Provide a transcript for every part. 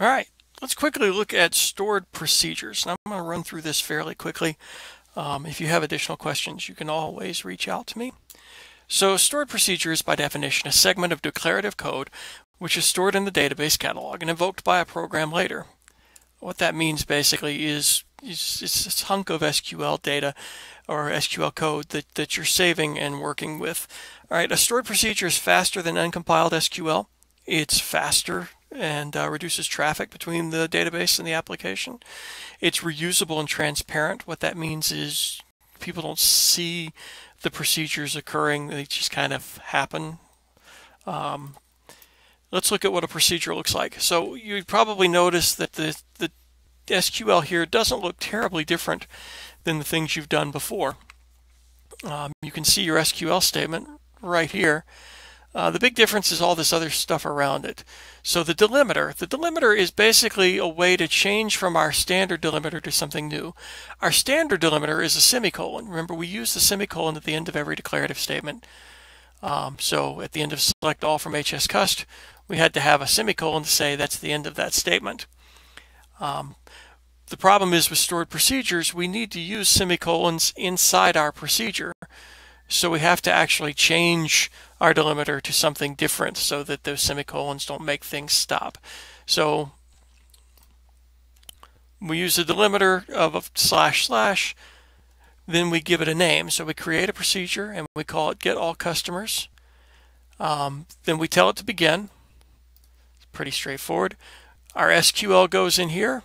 All right, let's quickly look at stored procedures. I'm going to run through this fairly quickly. Um, if you have additional questions, you can always reach out to me. So stored procedure is by definition a segment of declarative code which is stored in the database catalog and invoked by a program later. What that means basically is, is it's this hunk of SQL data or SQL code that, that you're saving and working with. All right, a stored procedure is faster than uncompiled SQL. It's faster and uh, reduces traffic between the database and the application. It's reusable and transparent. What that means is people don't see the procedures occurring, they just kind of happen. Um, let's look at what a procedure looks like. So you probably notice that the, the SQL here doesn't look terribly different than the things you've done before. Um, you can see your SQL statement right here. Uh, the big difference is all this other stuff around it. So the delimiter, the delimiter is basically a way to change from our standard delimiter to something new. Our standard delimiter is a semicolon. Remember, we use the semicolon at the end of every declarative statement. Um, so at the end of select all from hscust, we had to have a semicolon to say that's the end of that statement. Um, the problem is with stored procedures, we need to use semicolons inside our procedure. So we have to actually change our delimiter to something different so that those semicolons don't make things stop. So we use a delimiter of a slash slash, then we give it a name. So we create a procedure and we call it get all customers. Um, then we tell it to begin. It's pretty straightforward. Our SQL goes in here.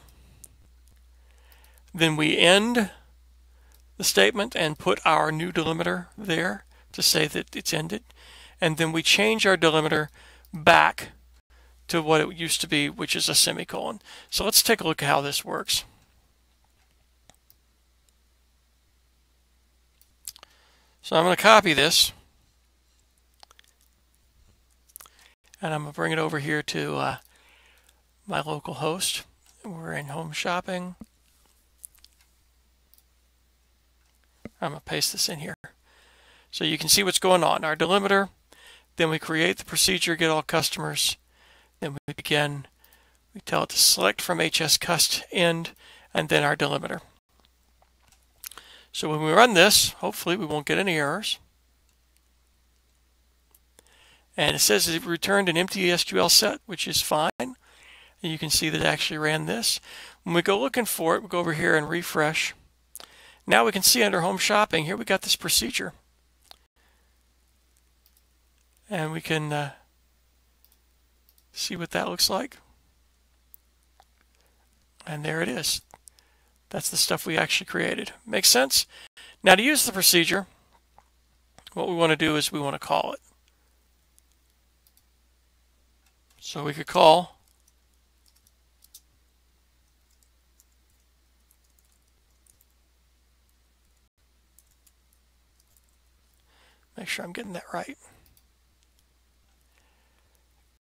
Then we end the statement and put our new delimiter there to say that it's ended. And then we change our delimiter back to what it used to be, which is a semicolon. So let's take a look at how this works. So I'm going to copy this. And I'm going to bring it over here to uh, my local host. We're in home shopping. I'm going to paste this in here. So you can see what's going on. Our delimiter, then we create the procedure, get all customers, then we begin, we tell it to select from hscust end, and then our delimiter. So when we run this, hopefully we won't get any errors. And it says it returned an empty SQL set, which is fine. And you can see that it actually ran this. When we go looking for it, we go over here and refresh. Now we can see under home shopping, here we got this procedure. And we can uh, see what that looks like. And there it is. That's the stuff we actually created. Makes sense? Now to use the procedure, what we want to do is we want to call it. So we could call Make sure I'm getting that right.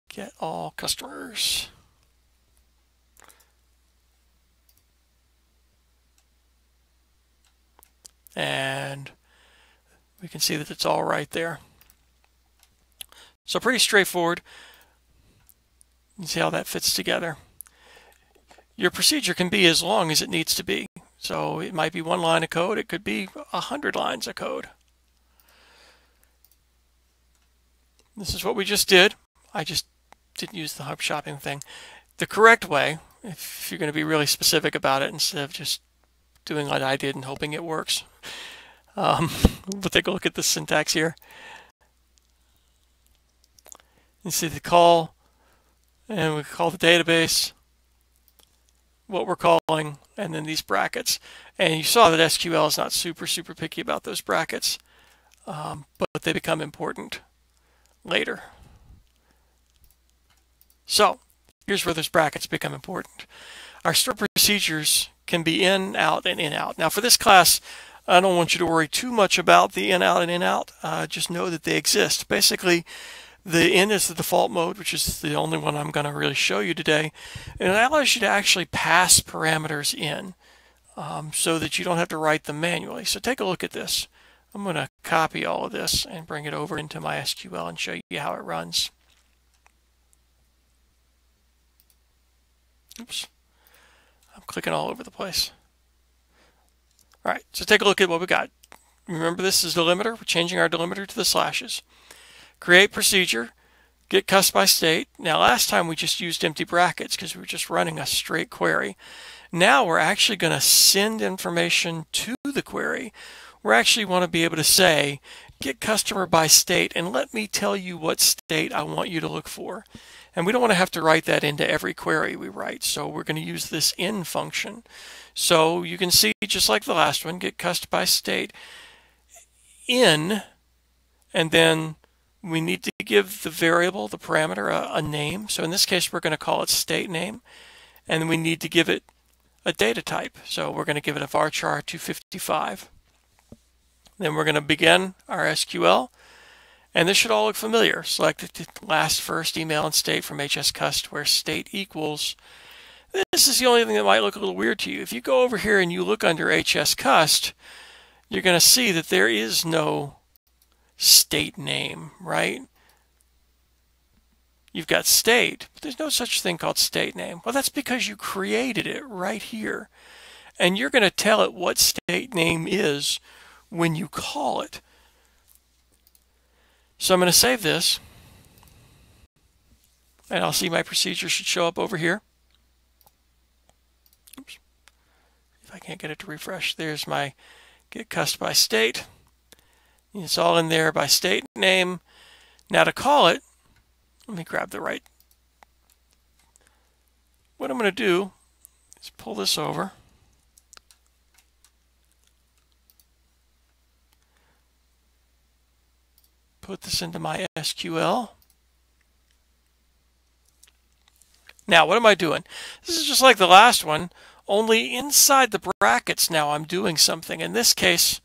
Get all customers. And we can see that it's all right there. So pretty straightforward. You see how that fits together. Your procedure can be as long as it needs to be. So it might be one line of code. It could be a hundred lines of code. This is what we just did. I just didn't use the home shopping thing. The correct way, if you're going to be really specific about it, instead of just doing what I did and hoping it works. Um, we'll take a look at the syntax here. You see the call, and we call the database what we're calling, and then these brackets. And you saw that SQL is not super, super picky about those brackets, um, but they become important later. So here's where those brackets become important. Our stored procedures can be in, out, and in, out. Now for this class, I don't want you to worry too much about the in, out, and in, out. Uh, just know that they exist. Basically, the in is the default mode, which is the only one I'm going to really show you today. And it allows you to actually pass parameters in um, so that you don't have to write them manually. So take a look at this. I'm going to copy all of this and bring it over into my SQL and show you how it runs. Oops. I'm clicking all over the place. All right, so take a look at what we got. Remember this is delimiter. We're changing our delimiter to the slashes. Create procedure. Get cust by state. Now last time we just used empty brackets because we were just running a straight query. Now we're actually going to send information to the query. We actually want to be able to say, get customer by state and let me tell you what state I want you to look for. And we don't want to have to write that into every query we write. So we're going to use this in function. So you can see just like the last one, get cust by state in, and then we need to give the variable, the parameter, a, a name. So in this case, we're going to call it state name. And we need to give it a data type. So we're going to give it a varchar 255. Then we're going to begin our SQL. And this should all look familiar. Select the last first email and state from hscust where state equals. This is the only thing that might look a little weird to you. If you go over here and you look under hscust, you're going to see that there is no state name, right? You've got state, but there's no such thing called state name. Well, that's because you created it right here. And you're going to tell it what state name is when you call it. So I'm going to save this. And I'll see my procedure should show up over here. Oops. If I can't get it to refresh, there's my get cust by state. It's all in there by state name. Now to call it, let me grab the right. What I'm going to do is pull this over. Put this into my SQL. Now, what am I doing? This is just like the last one, only inside the brackets now I'm doing something. In this case,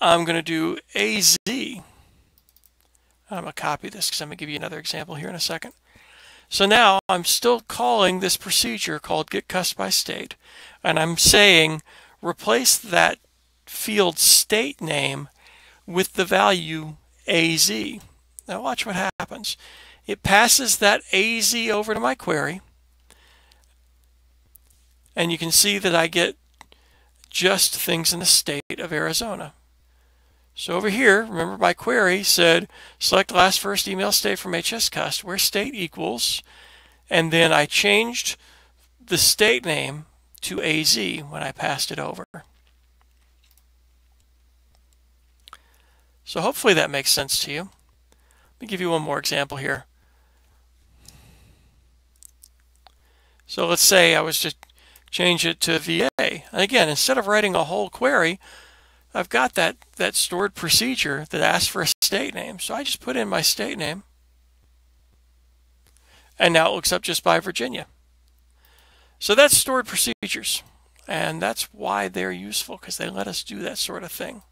I'm going to do AZ. I'm going to copy this because I'm going to give you another example here in a second. So now I'm still calling this procedure called get cust by state, and I'm saying replace that field state name with the value AZ. Now watch what happens. It passes that AZ over to my query, and you can see that I get just things in the state of Arizona. So over here, remember my query said select last first email state from hscust where state equals, and then I changed the state name to AZ when I passed it over. So hopefully that makes sense to you. Let me give you one more example here. So let's say I was to change it to VA. And again, instead of writing a whole query, I've got that, that stored procedure that asks for a state name. So I just put in my state name. And now it looks up just by Virginia. So that's stored procedures. And that's why they're useful, because they let us do that sort of thing.